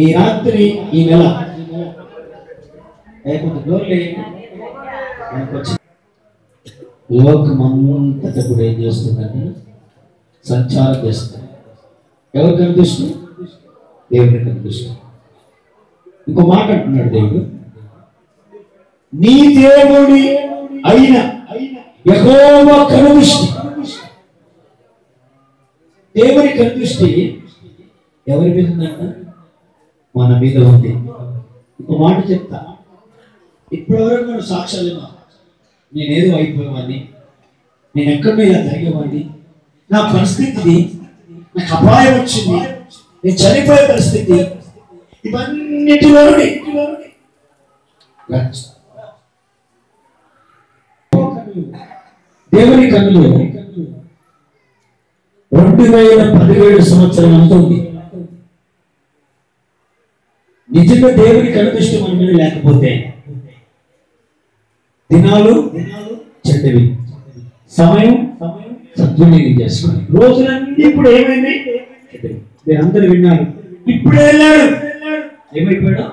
ఈ రాత్రి ఈ నెల. ఏ కూడా ఏం చేస్తుందండి సంచారం చేస్తుంది. ఎవరు కనిపిస్తుంది? దేవుడికి కనిపిస్తుంది. ఇంకో మాట అంటున్నాడు దేవుడు. నీ దేవుడి అయిన యెహోవా కనుదృష్టి. దేవుని కనుదృష్టి ఎవరి మీద ఉందంటే? మన మీద ఉంది. ఒక మాట చెప్తా. ఇప్పటివరకు మనం సాక్ష్యాలేమా నేనేదో అయిపోయేవాడిని. నేను ఎక్కడో ఇలా జరిగేవాడిని. నా పరిస్థితిని నాకు అపాయం వచ్చింది. నేను చనిపోయే పరిస్థితి. ఇవన్నిటిలో దేవుని కన్నులు రెండు వేల పదిహేడు సంవత్సరం అంతా ఉంది. నిజంగా దేవుడి కనుదృష్టి మన మీద లేకపోతే దినాలు చెడ్డవి. సమయం సద్వినియోగం చేసుకోవాలి. రోజులన్నీ ఇప్పుడు ఏమైంది? మీరు అందరు విన్నారు. ఇప్పుడే వెళ్ళాడు. ఏమైపోయాడు?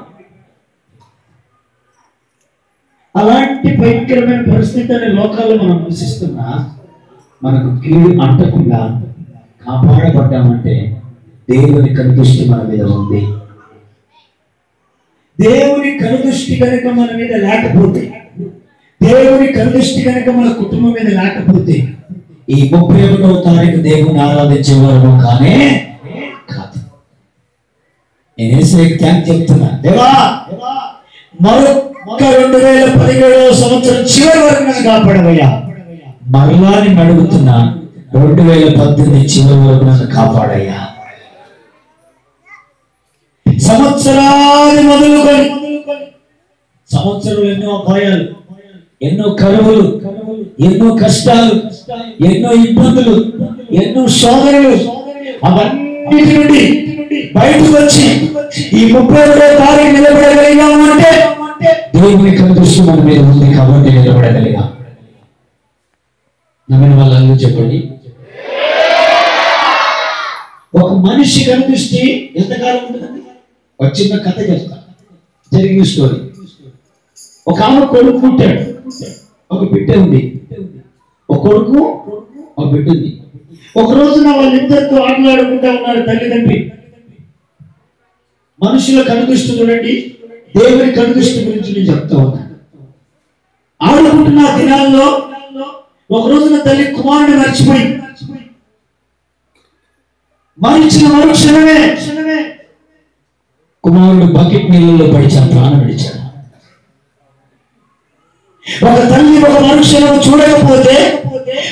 అలాంటి భయంకరమైన పరిస్థితి అనే లోకాల్లో మనం నివసిస్తున్నా మనకు కీడు అంటకుండా కాపాడబడ్డామంటే దేవుని కనుదృష్టి మన మీద ఉంది. దేవుని కనుదృష్టి కనుక మన మీద లేకపోతే దేవుని కనుదృష్టి కనుక మన కుటుంబం మీద లేకపోతే ఈ ముప్పై ఒకటవ తారీఖు దేవుని ఆరాధించేవారు కానే కాదు. నేను ఏసైకి థ్యాంక్ చెప్తున్నా. దేవా మరొక రెండు వేల పదిహేడవ సంవత్సరం చివరి వరకు నన్ను కాపాడవయ్యా. మరలా నేను అడుగుతున్నా రెండు వేల పద్దెనిమిది చివరి వరకు నన్ను కాపాడయ్యా. సంవత్సరాలు మొదలుకొని సంవత్సరంలో ఎన్నో అపాయాలు ఎన్నో కరువులు ఎన్నో కష్టాలు ఎన్నో ఇబ్బందులు ఎన్నో శోధనలు అవన్నిటి నుండి బయటకు వచ్చి ఈ ముప్పై ఒకటో తారీఖు నిలబడగలిగాము అంటే దేవుని కనుదృష్టి మన మీద ఉంది కాబట్టి నిలబడగలిగా. నమ్మిన వాళ్ళందరూ చెప్పండి. ఒక మనిషి కనుదృష్టి ఎంతకాలం ఉంటుందండి? ఒక చిన్న కథ చెప్తా. జరిగిన స్టోరీ ఒక ఆమె కొడుకు పుట్టాడు. ఒక బిడ్డ ఉంది. ఒక కొడుకు ఒక బిడ్డ ఉంది. ఒక రోజున వాళ్ళిద్దరితో ఆటలాడుకుంటా ఉన్నారు తల్లిదండ్రి మనుషుల కనుదృష్టి చూడండి. దేవుని కనుదృష్టి గురించి నేను చెప్తా ఉన్నాను ఆడుకుంటున్న దినాల్లో ఒక రోజున తల్లి కుమారుడు మర్చిపోయి మరిచిన మరుక్షణమే కుమారుడు బకెట్ నీళ్ళలో పడిచి ప్రాణం విడిచాడు. ఒక తల్లి ఒక మనుషులను చూడకపోతే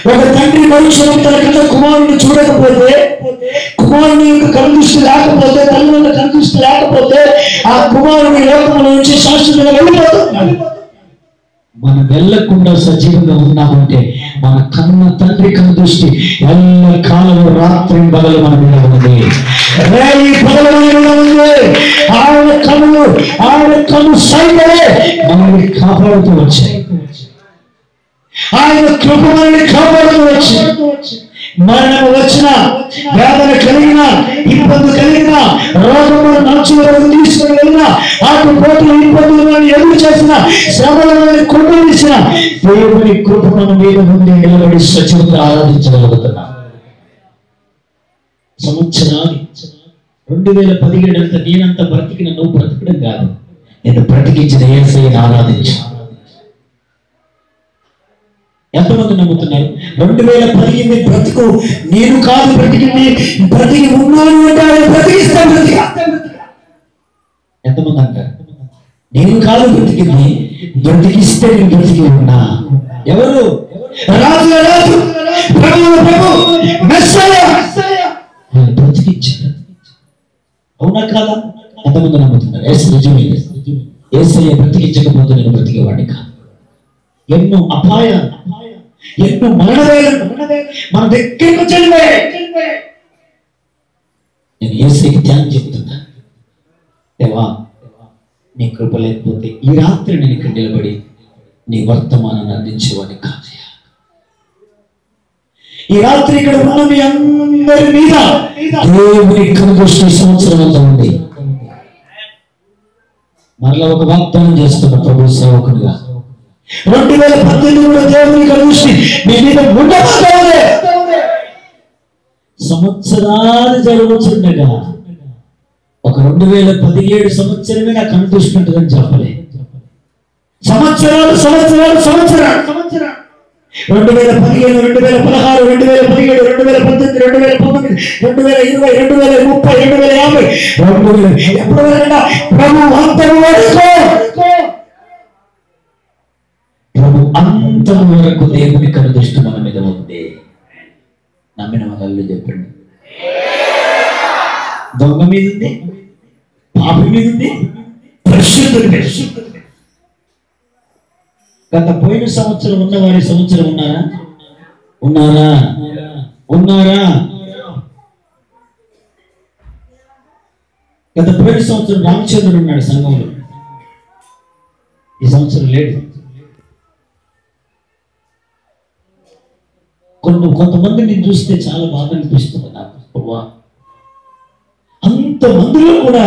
ఒక తండ్రి మనుషులను తన కింద కుమారుడు చూడకపోతే కుమారుని యొక్క కనుదృష్టి లేకపోతే తల్లి కనుదృష్టి లేకపోతే ఆ కుమారుని లోకంలో నుంచి శాశ్వతంగా వెళ్ళిపోతున్నాడు మనం వెళ్ళకుండా సజీవంగా ఉన్నామంటే మన కన్న తండ్రి కన్ను దృష్టి ఎల్ల కాలము రాత్రి పగలు మన మీద ఉంది ఆయన పగలు మన మీద కన్నులు ఆవిడ కన్ను సైతమే మనల్ని కాపాడుతూ వచ్చాయి. ఆయన కృప మనల్ని కాపాడుతూ వచ్చి మరణము వచ్చిన వేదన కలిగిన ఇబ్బంది కలిగిన రోగములు నడుచు వరకు తీసుకుని వెళ్ళిన ఆకు పోతులు ఇబ్బందులను ఎదురు చేసిన శ్రమలను కొట్టునిసిన దేవుని కృప మన మీద నుండి నిలబడి సచివంగా ఆరాధించగలుగుతున్నాం. సంవత్సరానికి రెండు వేల పదిహేడు అంత నేనంత బ్రతికిన నువ్వు బ్రతకడం కాదు. నేను బ్రతికించిన ఏసైని ఆరాధించు. ఎంతమంది నమ్ముతున్నారు? రెండు వేల పదిహేను బ్రతుకు నేను కాదు బ్రతికింది బ్రతికి ఉన్నాను అంటే ఆయన బ్రతికిస్తాను ఎంతమంది అంటారు? నేను కాదు బ్రతికింది బ్రతికిస్తే నేను బ్రతికి ఉన్నా. ఎవరు? రాజు రాజు. ప్రభు ప్రభు ఎంతమంది నమ్ముతున్నారు ఎస్ నిజమే. ఏసయ్య బ్రతికించకపోతే నేను బ్రతికేవాడిని కాదు. ఎన్నో అపాయ ఎన్నో మరణవేదన మన దగ్గరకు వచ్చేవే నేను ఏసైకి ధ్యానం చెప్తున్నా దేవా నీ కృప లేకపోతే ఈ రాత్రి నేను ఇక్కడ నిలబడి నీ వర్తమానాన్ని అందించేవాడిని కాదు ఈ రాత్రి ఇక్కడ ఉన్న మీ అందరి మీద దేవుని కనుదృష్టి సంవత్సరం అంతా ఉంది. మరలా ఒక వాగ్దానం చేస్తున్న ప్రభు సేవకుడిగా రెండు వేల పద్దెనిమిది కూడా దేవుని కలిసి మీ మీద ఉండబోతుంది సంవత్సరాలు జరగవచ్చుండగా ఒక రెండు వేల పదిహేడు సంవత్సరమే నాకు అనిపిస్తుంటుందని చెప్పలే. సంవత్సరాలు సంవత్సరాలు సంవత్సరాలు సంవత్సరాలు. రెండు వేల పదిహేను రెండు వేల పదహారు రెండు వేల పదిహేడు రెండు వేల పద్దెనిమిది రెండు వేల పంతొమ్మిది రెండు వేల ఇరవై రెండు వేల ముప్పై రెండు వేల యాభై. రెండు వేల ఎప్పుడు వరకైనా ప్రభు అంతము వరకు. ప్రభు అంతము వరకు దేవుని కనుదృష్టి మన మీద ఉంది నమ్మిన వాళ్ళు చెప్పండి. దొంగ మీద ఉంది పాపి మీద ఉంది పరిశుద్ధుడు పరిశుద్ధుడు గత పోయిన సంవత్సరం ఉన్న వారి సంవత్సరం ఉన్నారా? ఉన్నారా? ఉన్నారా? గత పోయిన సంవత్సరం రామచంద్రుడు ఉన్నాడు సంఘంలో. ఈ సంవత్సరం లేడు కొన్ని కొంతమందిని చూస్తే చాలా బాధ అనిపిస్తుంది నాకు. అంత మందిలో కూడా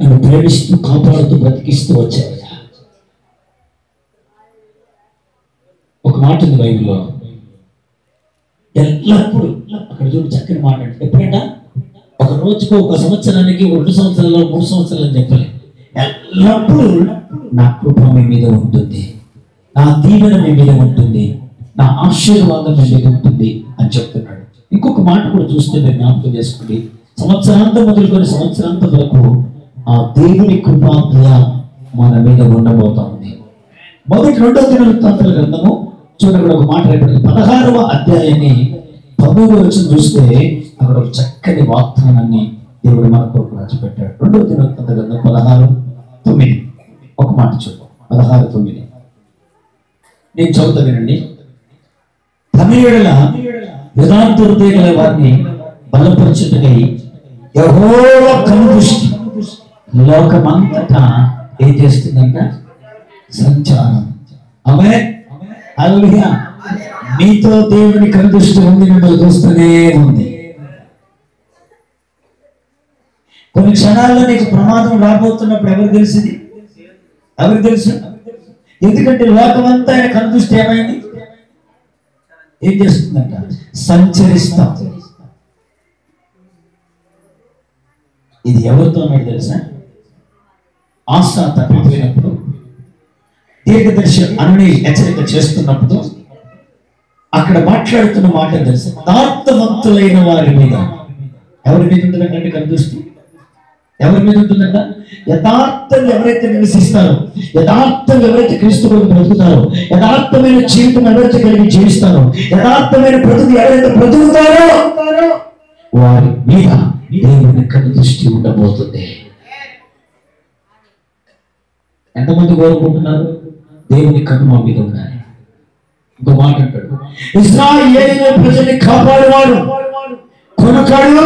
నన్ను ప్రేమిస్తూ కాపాడుతూ బ్రతికిస్తూ వచ్చారు ఒక మాట ఉంది బైబిల్లో. ఎల్లప్పుడూ అక్కడ చూడు చక్కని మాట అంటే ఒక రోజుకు ఒక సంవత్సరానికి రెండు సంవత్సరాలు మూడు సంవత్సరాలు అని చెప్పలే. ఎల్లప్పుడూ నా కృప మీ మీద ఉంటుంది. నా దీవెన మీ మీద ఉంటుంది. నా ఆశీర్వాదం మీ మీద ఉంటుంది అని చెప్తున్నాడు. ఇంకొక మాట కూడా చూస్తే మీరు జ్ఞాపకం చేసుకోండి. సంవత్సరాంతం మొదలుకొని సంవత్సరాంతం వరకు ఆ దేవుని కృప మన మీద ఉండబోతా ఉంది మొదటి రెండో దినవృత్తాంతాల గ్రంథము చూడండి ఒక మాట రేపటి పదహారవ అధ్యాయాన్ని పదమూడు వచ్చి చూస్తే అక్కడ ఒక చక్కని వాగ్దానాన్ని దేవుడు మన కొరకు రాచిపెట్టాడు రెండవ దినవృత్తాంత గ్రంథం పదహారు తొమ్మిది. ఒక మాట చూద్దాం. పదహారు తొమ్మిది. నేను చదువుతా వినండి. తమిళ ఏడల గల వారిని బలపరచుటకై యెహోవా కనుదృష్టి లోకమంతటా ఏం చేస్తుందంట? సంచారం. ఆమె హల్లెలూయా మీతో దేవుని కనిపిస్తూ ఉంది మిమ్మల్ని చూస్తూనే ఉంది. కొన్ని క్షణాల్లో నీకు ప్రమాదం రాబోతున్నప్పుడు ఎవరు తెలిసింది? ఎవరు తెలుసు? ఎందుకంటే లోకమంతా ఆయన కనిపిస్తే ఏమైంది? ఏం చేస్తుందంట? సంచరిస్తాం. ఇది ఎవరితో అన్నాడు తెలుసా? ఆశ తప్పిపోయినప్పుడు దీర్ఘదర్శి అన్ని హెచ్చరిక చేస్తున్నప్పుడు అక్కడ మాట్లాడుతున్న మాట తెలుసు యథార్థవంతులైన వారి మీద. ఎవరి మీద ఉంటుందంటే కనిపిస్తూ ఎవరి మీద ఉంటుందంట? యథార్థం ఎవరైతే నివసిస్తారో యథార్థం ఎవరైతే క్రీస్తు కొరకు బ్రతుకుతారో యథార్థమైన జీవితం ఎవరైతే కలిగి జీవిస్తారో యథార్థమైన బ్రతుకు ఎవరైతే బ్రతుకుతారో వారి మీద దేవుని కన్ను దృష్టి ఉండబోతుంది. ఎంతమంది కోరుకుంటున్నారు? దేవుని కన్ను మా మీద ఉండాలి. ఇంకో మాట అంటాడు. ఇస్రాయేలు ప్రజల్ని కాపాడేవాడు. కొనకాడు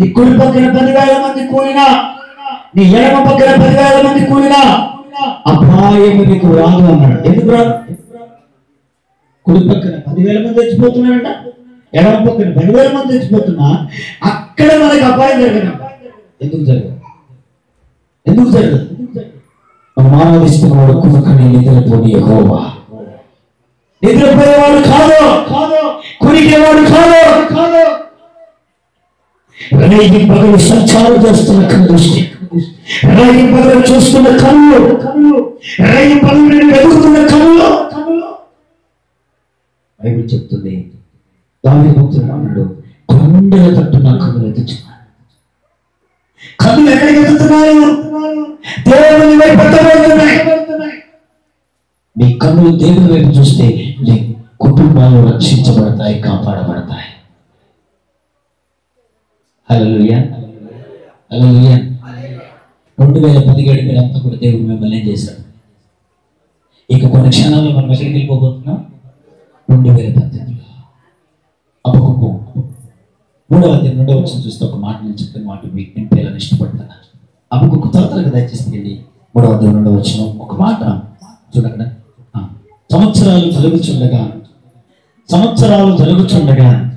నీ కుడి పక్కన పదివేల మంది కూలినా నీ ఎడమ పక్కన పదివేల మంది కూలినా అపాయము నీకు రాదు అన్నాడు. ఎందుకు రాదు? కుడి పక్కన పదివేల మంది చచ్చిపోతున్నాడంట ఎడమ పక్కన పదివేల మంది చచ్చిపోతున్నా అక్కడ మనకి అపాయం జరగదు. ఎందుకు జరగదు? ఎందుకు జరగదు? మానవిస్తున్నాడు కుమకని నిద్రపోని యెహోవా. నిద్రపోయేవాడు కాదు. కురికేవాడు కాదు. రేగి పగలు సంచారం చేస్తున్న దృష్టి రేగి పగలు చూస్తున్న కళ్ళు. రేగి పగలు వెతుకుతున్న కళ్ళు. బైబిల్ చెప్తుంది దాని భక్తుడు అన్నాడు కొండల తట్టు నా కన్నులు ఎత్తుచున్నాను కళ్ళు ఎక్కడికి వెతుకుతున్నాయి దేవుని వైపు ఎత్తబడుతున్నాయి మీ కన్నులు దేవుని వైపు చూస్తే నీ కుటుంబాలు రక్షించబడతాయి కాపాడబడతాయి. హల్లెలూయా. హల్లెలూయా. రెండు వేల పదిహేడు వేల అంతా కూడా దేవుడు మిమ్మల్ని ఏం చేశాడు? ఇక కొన్ని క్షణాల్లో మనం ఎక్కడికి వెళ్ళిపోబోతున్నాం? రెండు వేల పద్దెనిమిదిలో. అప్పకు మూడవ రెండవ వచ్చిన చూస్తే ఒక మాట నేను చెప్పిన మాట మీకు నింపేయాలని ఇష్టపడతాను. అప్పకు త్వరగా దయచేసి వెళ్ళి మూడవ దేవుడు వచ్చిన ఒక మాట చూడండి. సంవత్సరాలు జరుగుచుండగా సంవత్సరాలు జరుగుచుండగా